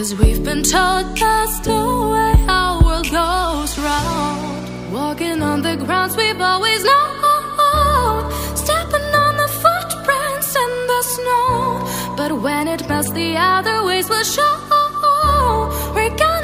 Cause we've been told the way Walking on the grounds we've always known. Stepping on the footprints in the snow. But when it melts, the other ways will show. Gonna